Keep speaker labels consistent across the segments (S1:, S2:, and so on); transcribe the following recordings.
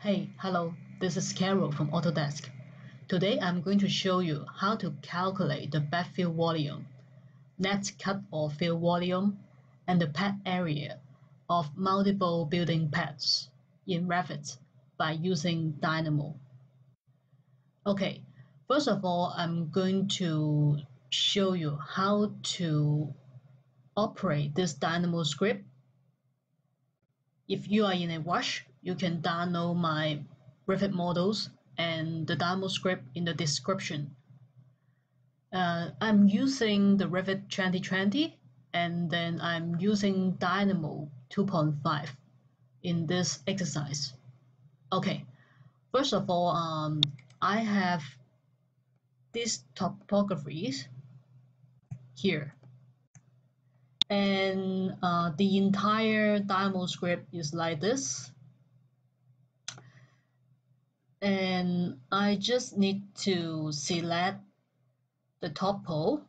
S1: Hey, hello, this is Carol from Autodesk. Today I'm going to show you how to calculate the backfill volume, net cut or fill volume, and the pad area of multiple building pads in Revit by using Dynamo. Okay, first of all, I'm going to show you how to operate this Dynamo script. If you are in a rush, you can download my Revit models and the Dynamo script in the description. Uh, I'm using the Revit 2020 and then I'm using Dynamo 2.5 in this exercise. Okay, first of all, um, I have these topographies here and uh, the entire Dynamo script is like this. And I just need to select the topo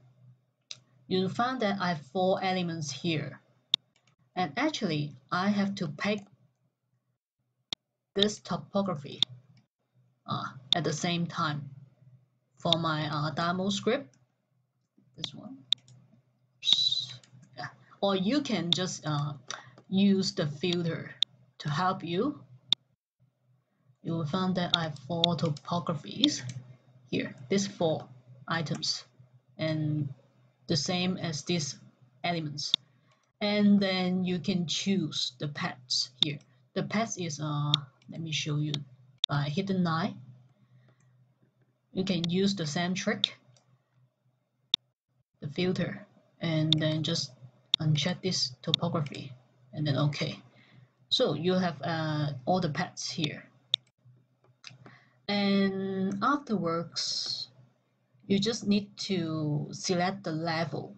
S1: you'll find that I have four elements here. And actually I have to pick this topography uh, at the same time for my uh, script. This one or you can just uh, use the filter to help you. You will find that I have four topographies here, these four items, and the same as these elements. And then you can choose the pads here. The pad is, uh, let me show you by hidden line. You can use the same trick, the filter, and then just uncheck this topography and then OK. So you have uh, all the pads here. And afterwards, you just need to select the level.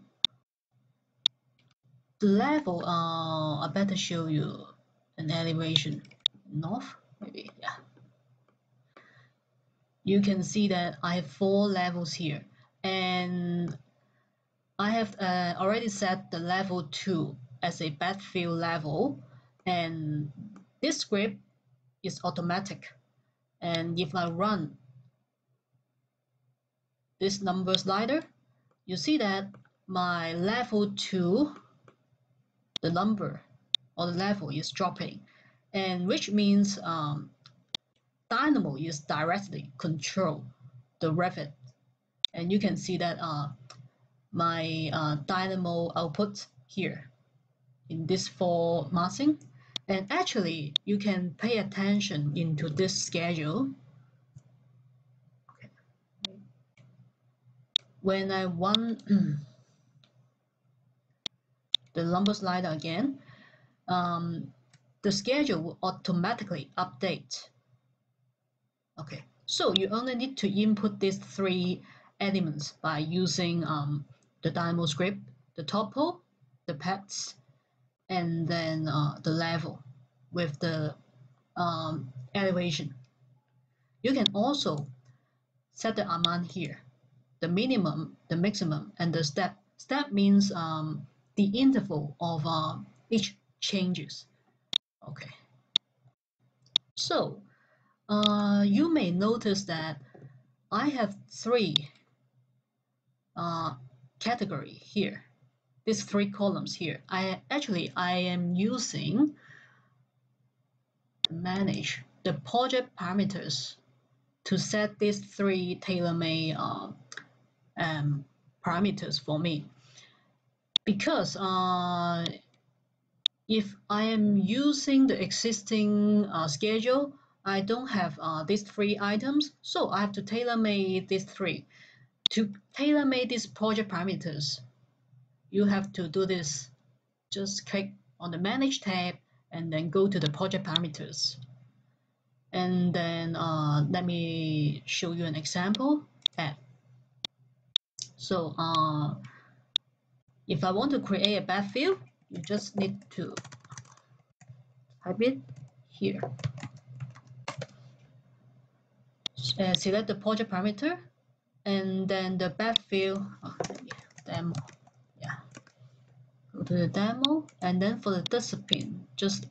S1: The level, uh, I better show you an elevation north, maybe, yeah. You can see that I have four levels here and I have uh, already set the level 2 as a backfill level and this script is automatic. And if I run this number slider you see that my level 2 the number or the level is dropping and which means um, Dynamo is directly control the Revit. And you can see that uh, my uh, dynamo output here in this four massing and actually you can pay attention into this schedule. When I want the number slider again um, the schedule will automatically update. Okay. So you only need to input these three elements by using um, the Dynamo script, the topo, the pads, and then uh, the level with the um, elevation. You can also set the amount here, the minimum, the maximum, and the step. Step means um, the interval of uh, each changes. Okay. So uh, you may notice that I have three uh, category here, these three columns here, I actually I am using manage the project parameters to set these three tailor-made uh, um, parameters for me. Because uh, if I am using the existing uh, schedule, I don't have uh, these three items, so I have to tailor-made these three. To tailor-make these project parameters, you have to do this. Just click on the Manage tab and then go to the project parameters. And then uh, let me show you an example tab. So uh, if I want to create a backfill, you just need to type it here. Uh, select the project parameter and then the backfill. Oh, demo. Yeah. Go to the demo. And then for the discipline just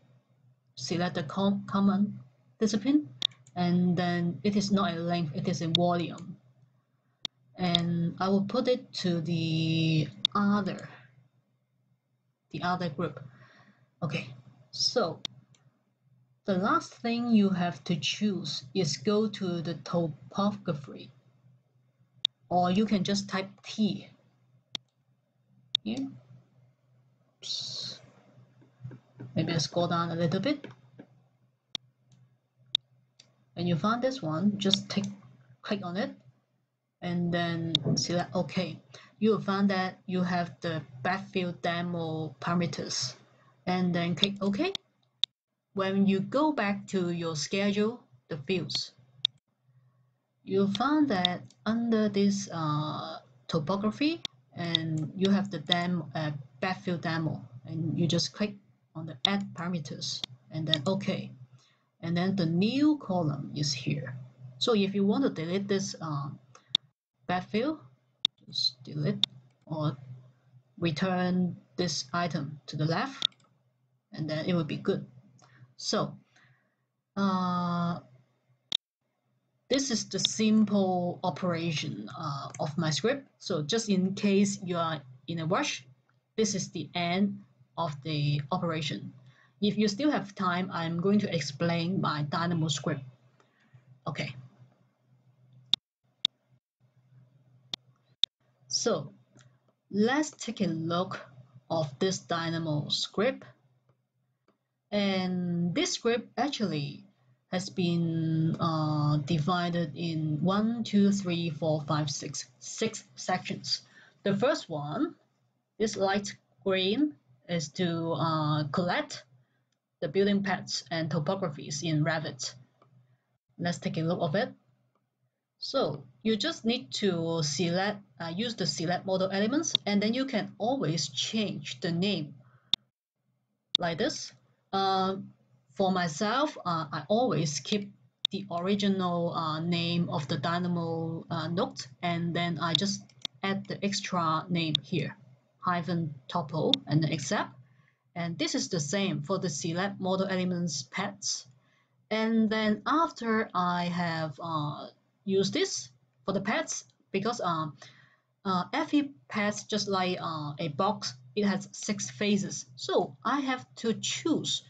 S1: select the com common discipline. And then it is not a length it is a volume. And I will put it to the other the other group. Okay. So the last thing you have to choose is go to the topography or you can just type T. Here Oops. maybe I scroll down a little bit. When you find this one just take click on it and then select OK. You will find that you have the backfill demo parameters. And then click OK. When you go back to your schedule the fields you'll find that under this uh, topography and you have the demo uh, backfill demo and you just click on the add parameters and then OK. And then the new column is here. So if you want to delete this uh, backfill just delete or return this item to the left and then it will be good. So uh, this is the simple operation uh, of my script so just in case you are in a rush this is the end of the operation if you still have time, I'm going to explain my Dynamo script. Okay. So let's take a look of this Dynamo script. And this script actually has been uh, divided in one, two, three, four, five, six, six sections. The first one, this light green, is to uh, collect the building pads and topographies in Revit. Let's take a look of it. So you just need to select, uh, use the select model elements, and then you can always change the name like this. Uh, for myself, uh, I always keep the original uh, name of the Dynamo uh, node, and then I just add the extra name here, hyphen topo, and accept. And this is the same for the select model elements pads. And then after I have uh, used this for the pads, because um, uh, every pad, just like uh, a box, it has six faces. So I have to choose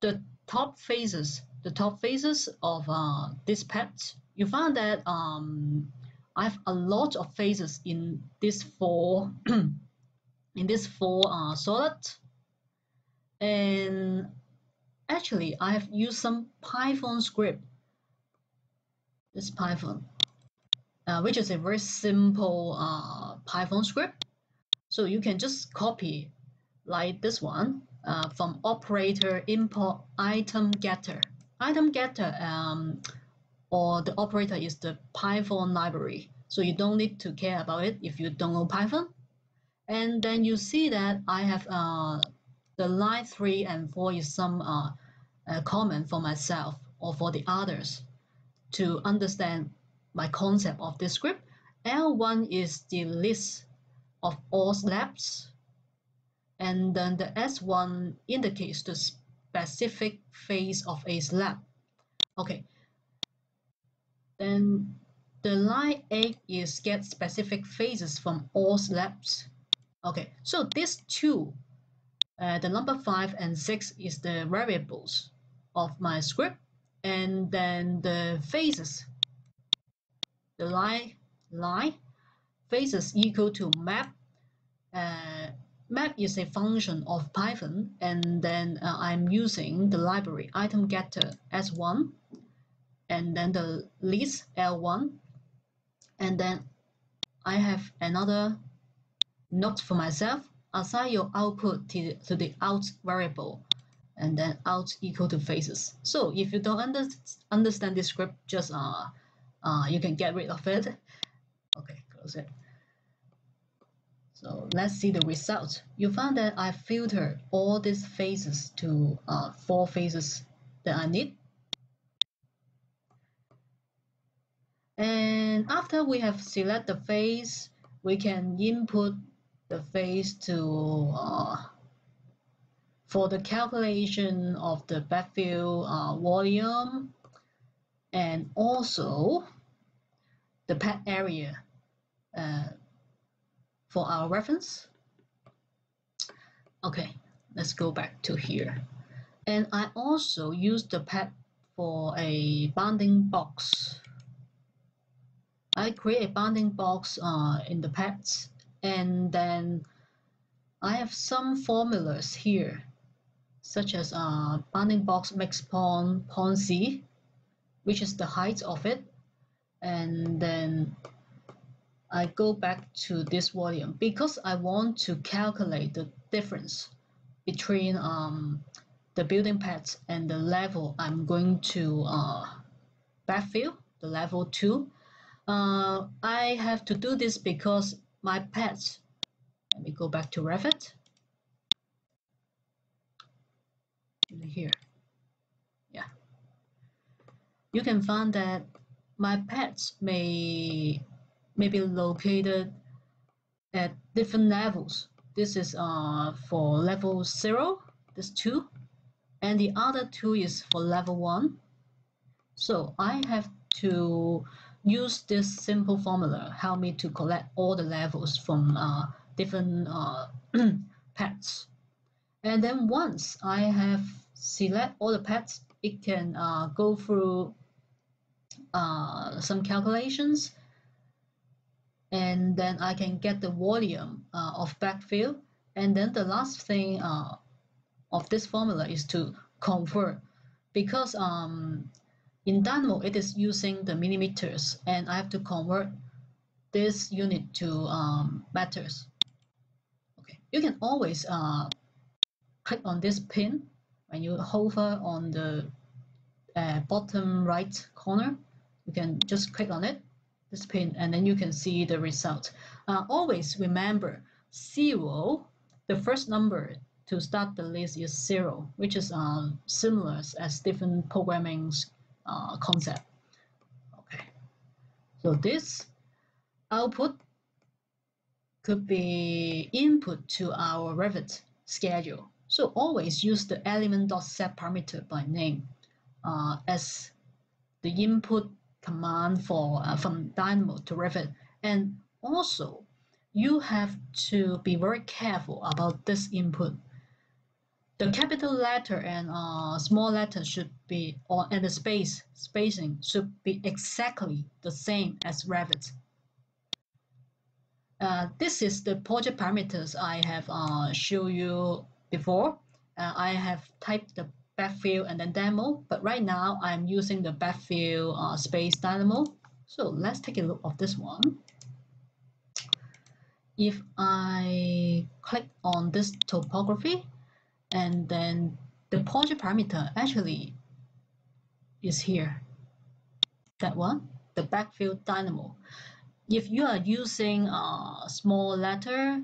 S1: the top faces, the top faces of uh, this pad. You find that um, I have a lot of faces in this four in this four uh, solid and actually I have used some Python script. This Python uh, which is a very simple uh, Python script. So you can just copy like this one uh, from operator import item getter. Item getter um, or the operator is the Python library. So you don't need to care about it if you don't know Python. And then you see that I have uh, the line 3 and 4 is some uh, comment for myself or for the others to understand my concept of this script. L1 is the list of all slabs and then the S1 indicates the specific face of a slab. Okay, then the line 8 is get specific faces from all slabs Okay, so these two, uh, the number 5 and 6 is the variables of my script. And then the faces, the line, line, faces equal to map. Uh, map is a function of Python. And then uh, I'm using the library item getter S1 and then the list L1 and then I have another Note for myself, assign your output to, to the out variable and then out equal to faces. So if you don't under, understand this script, just uh, uh, you can get rid of it. Okay, close it. So let's see the result. You found that I filtered all these faces to uh, four faces that I need. And after we have select the face, we can input the face to uh, for the calculation of the backfill uh, volume and also the pad area uh, for our reference. Okay, let's go back to here. And I also use the pad for a bounding box. I create a bounding box uh, in the pads and then I have some formulas here such as uh, bounding box makes pawn pawn c which is the height of it and then I go back to this volume because I want to calculate the difference between um, the building pads and the level I'm going to uh, backfill, the level 2. Uh, I have to do this because my pads, let me go back to Revit, here, yeah. You can find that my pads may, may be located at different levels. This is uh, for level 0, this 2, and the other 2 is for level 1. So I have to use this simple formula help me to collect all the levels from uh, different uh, pads. And then once I have select all the pads, it can uh, go through uh, some calculations and then I can get the volume uh, of backfill. And then the last thing uh, of this formula is to convert because um, in Dynamo it is using the millimeters and I have to convert this unit to um, meters. Okay, you can always uh, click on this pin when you hover on the uh, bottom right corner. You can just click on it this pin and then you can see the result. Uh, always remember zero the first number to start the list is zero which is um, similar as different programming uh, concept. Okay. So this output could be input to our Revit schedule. So always use the element.set parameter by name uh, as the input command for uh, from Dynamo to Revit. And also, you have to be very careful about this input. The capital letter and uh, small letter should be, or and the space spacing should be exactly the same as Revit. Uh, this is the project parameters I have uh, shown you before. Uh, I have typed the backfill and then demo, but right now I'm using the backfill uh, space dynamo. So let's take a look of this one. If I click on this topography and then the project parameter actually is here. That one, the backfill dynamo. If you are using a small letter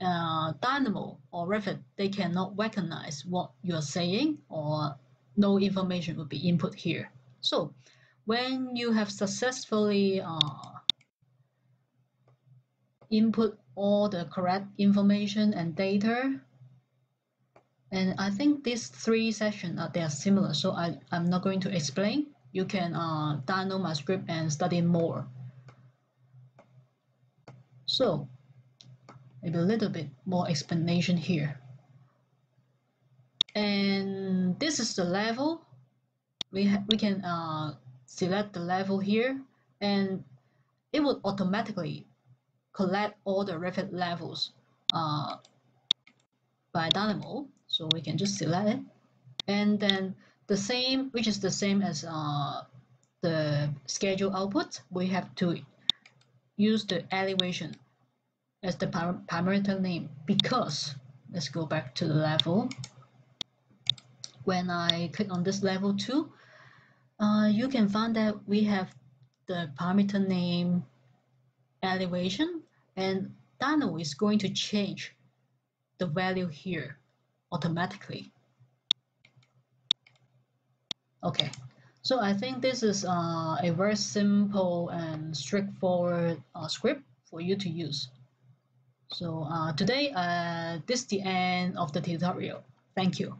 S1: uh, Dynamo or Revit, they cannot recognize what you're saying or no information will be input here. So when you have successfully uh, input all the correct information and data, and I think these three sessions are they are similar, so I, I'm not going to explain. You can uh, download my script and study more. So maybe a little bit more explanation here. And this is the level. We, we can uh, select the level here and it will automatically collect all the Revit levels uh, by Dynamo. So we can just select it. And then the same, which is the same as uh, the schedule output, we have to use the elevation as the parameter name because let's go back to the level. When I click on this level 2 uh, you can find that we have the parameter name elevation and Dynamo is going to change the value here automatically. Okay so I think this is uh, a very simple and straightforward uh, script for you to use so uh, today, uh, this is the end of the tutorial. Thank you.